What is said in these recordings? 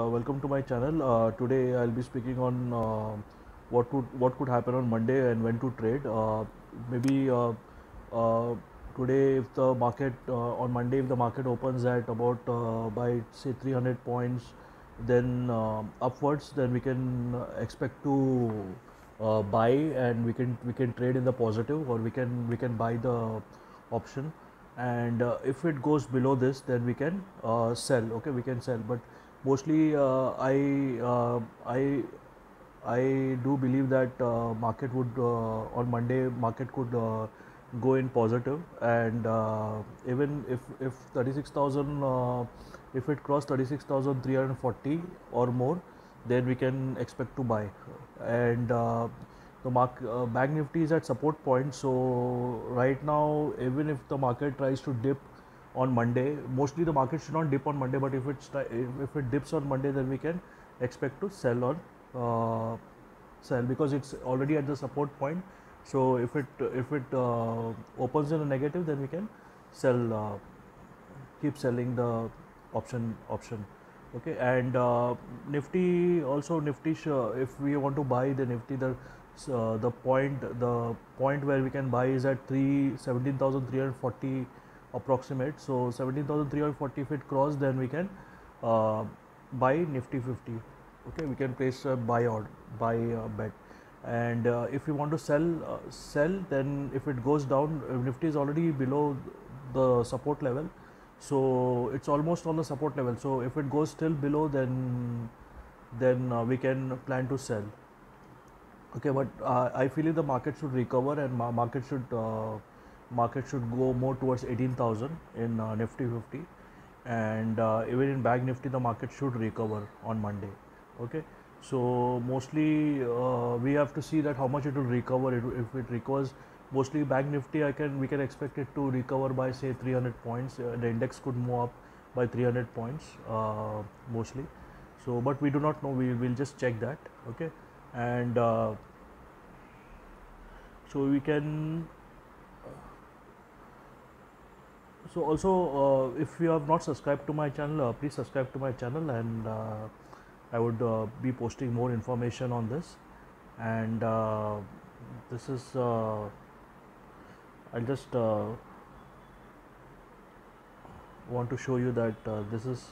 Uh, welcome to my channel. Uh, today I'll be speaking on uh, what would what could happen on Monday and when to trade. Uh, maybe uh, uh, today, if the market on Monday, if the market opens at about by say 300 points, then upwards, then we can expect to buy and we can we can trade in the positive or we can we can buy the option and if it goes below this then we can sell okay we can sell but mostly uh, i uh, i i do believe that uh, market would on monday market could go in positive. And even if if 36000 uh, if it cross 36340 or more then we can expect to buy. And uh, the mark uh, bank nifty is at support point. So right now even if the market tries to dip on monday. Mostly the market should not dip on monday but if it's if it dips on monday then we can expect to sell on uh, sell because it's already at the support point. So if it if it uh, opens in a negative then we can sell uh, keep selling the option option. Okay and uh, nifty also nifty if we want to buy the nifty the uh, the point the point where we can buy is at 3 17340 approximate. So 17340 if it cross then we can uh, buy nifty 50 okay we can place a buy or buy uh, bet and uh, if you want to sell uh, sell then if it goes down uh, nifty is already below the support level. So it's almost on the support level. So if it goes still below then then uh, we can plan to sell. Okay but uh, i feel the market should recover and ma- market should uh, market should go more towards 18000 in uh, nifty 50 and uh, even in bank nifty the market should recover on monday. Okay? So mostly uh, we have to see that how much it will recover. It, if it recovers mostly bank nifty i can we can expect it to recover by say 300 points. Uh, the index could move up by 300 points uh, mostly. So but we do not know. We will just check that. Okay? And uh, so we can so also uh, if you have not subscribed to my channel uh, please subscribe to my channel and uh, i would be posting more information on this. And this is i'll just want to show you that uh, this is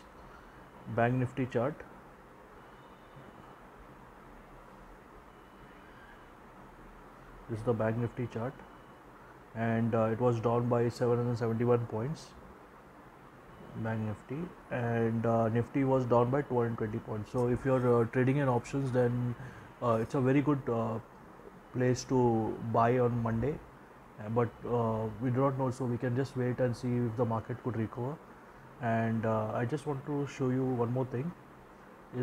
bank nifty chart. This is the bank nifty chart and uh, it was down by 771 points bank nifty and uh, nifty was down by 220 points. So if you're uh, trading in options then uh, it's a very good uh, place to buy on monday Uh, but we do not know so we can just wait and see if the market could recover. And i just want to show you one more thing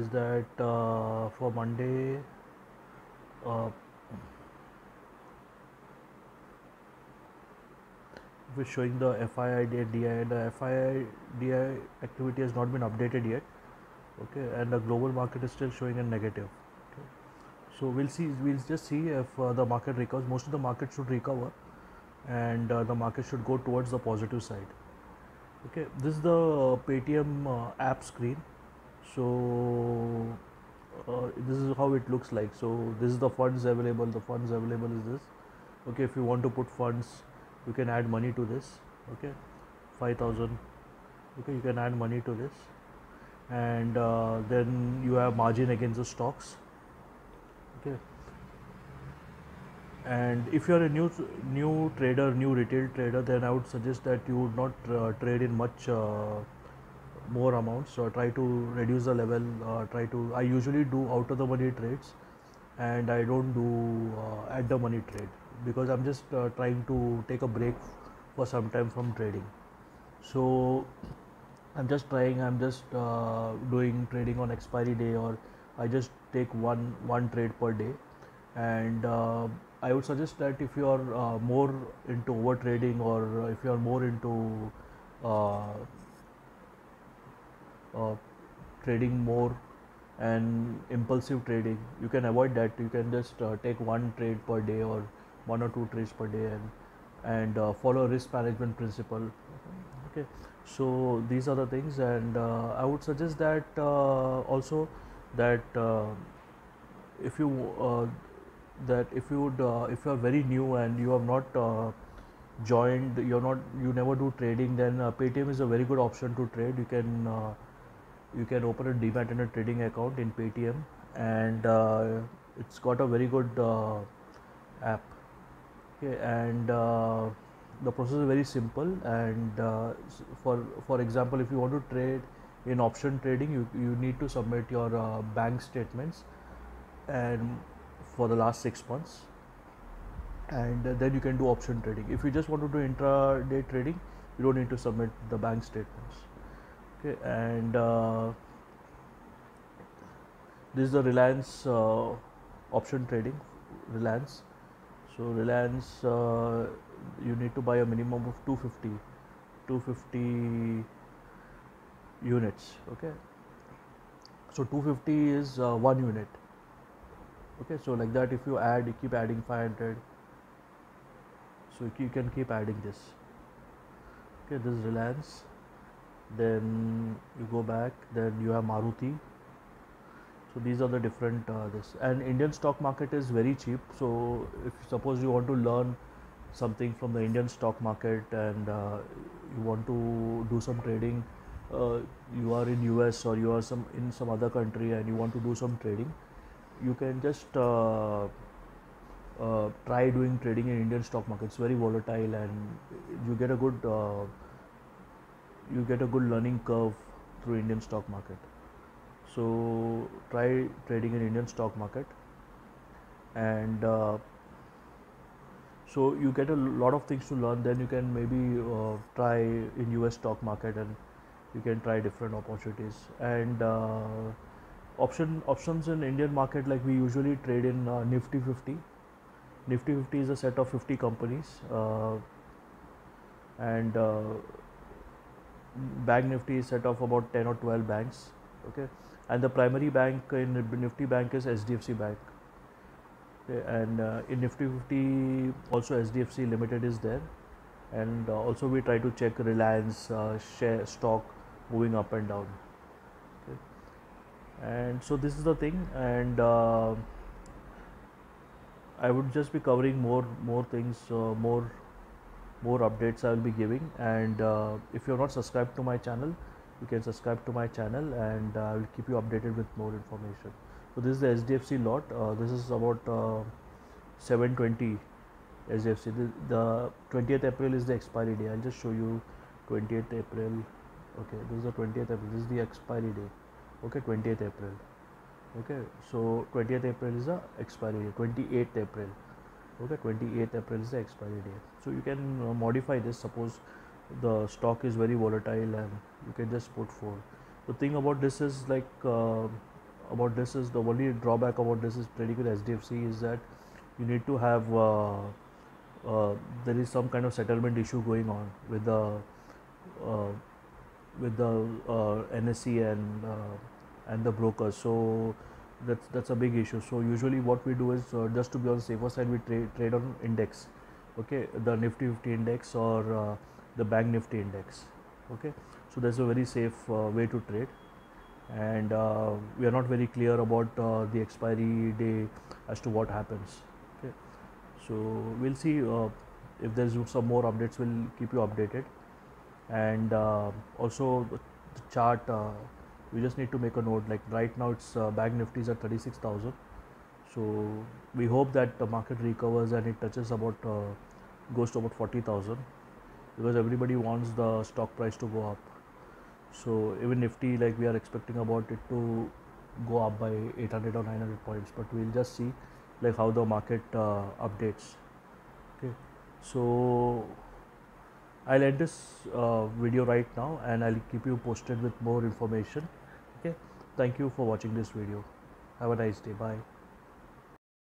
is that for monday uh, showing the FII DI. The FII DI activity has not been updated yet. Okay, and the global market is still showing a negative. Okay. So we'll see. We'll just see if uh, the market recovers. Most of the market should recover, and uh, the market should go towards the positive side. Okay, this is the Paytm uh, app screen. So uh, this is how it looks like. So this is the funds available. The funds available is this. Okay, if you want to put funds you can add money to this okay? 5000 okay you can add money to this. And uh, then you have margin against the stocks okay? And if you are a new new trader new retail trader then i would suggest that you would not uh, trade in much uh, more amounts. So try to reduce the level uh, try to i usually do out of the money trades and i don't do uh, at the money trade because i'm just uh, trying to take a break for some time from trading. So i'm just trying i'm just uh, doing trading on expiry day or i just take one one trade per day. And uh, i would suggest that if you are uh, more into over trading or if you are more into uh, uh, trading more and impulsive trading you can avoid that. You can just uh, take one trade per day or one or two trades per day and and uh, follow risk management principle. Okay. So these are the things and uh, i would suggest that uh, also that uh, if you uh, that if you would uh, if you are very new and you have not joined you're not you never do trading then paytm is a very good option to trade. You can you can open a demat and a trading account in paytm and it's got a very good app okay and uh, the process is very simple and uh, for for example if you want to trade in option trading you you need to submit your uh, bank statements and for the last 6 months. And then you can do option trading. If you just want to do intraday trading you don't need to submit the bank statements. Okay and uh, this is the reliance uh, option trading reliance so reliance uh, you need to buy a minimum of 250 250 units okay? So 250 is uh, one unit okay? So like that if you add you keep adding 500 so you can keep adding this okay? This is reliance. Then you go back. Then you have maruti so these are the different uh, this and indian stock market is very cheap. So if suppose you want to learn something from the indian stock market and uh, you want to do some trading uh, you are in us or you are some in some other country and you want to do some trading you can just uh, uh, try doing trading in indian stock market. It's very volatile and you get a good uh, you get a good learning curve through indian stock market so try trading in indian stock market. And uh, so you get a lot of things to learn. Then you can maybe uh, try in us stock market and you can try different opportunities. And uh, option options in indian market like we usually trade in uh, nifty 50 nifty 50 is a set of 50 companies uh, and uh, bank nifty is set of about 10 or 12 banks okay and the primary bank in nifty bank is HDFC bank. And uh, in nifty 50 also HDFC limited is there. And uh, also we try to check reliance uh, share stock moving up and down. Okay. and so this is the thing. And uh, i would just be covering more more things uh, more more updates I will be giving. And uh, if you are not subscribed to my channel you can subscribe to my channel and uh, I will keep you updated with more information. So this is the HDFC lot. Uh, this is about uh, 720 HDFC the, the 20th April is the expiry day. I'll just show you 20th April. Okay this is the 20th April. This is the expiry day. Okay 20th April. Okay so 20th April is the expiry day. 28th April. Okay 28th april is the expiry day. so you can uh, modify this. Suppose the stock is very volatile and you can just put four. The thing about this is like uh, about this is the only drawback about this is trading with is that you need to have uh, uh, there is some kind of settlement issue going on with the uh, with the uh, NSE and uh, and the brokers. So that's that's a big issue. So usually what we do is just to be on the safer side we trade trade on index. Okay the nifty 50 index or the bank nifty index okay? So that's a very safe uh, way to trade. And uh, we are not very clear about uh, the expiry day as to what happens okay? So we'll see uh, if there's some more updates we'll keep you updated. And uh, also the chart uh, we just need to make a note like right now it's uh, bank nifty is at 36000 so we hope that the market recovers and it touches about goes to about 40000 because everybody wants the stock price to go up so even nifty like we are expecting about it to go up by 800 or 900 points but we'll just see like how the market uh, updates okay so I'll end this uh, video right now and I'll keep you posted with more information. Okay. Thank you for watching this video. Have a nice day. Bye.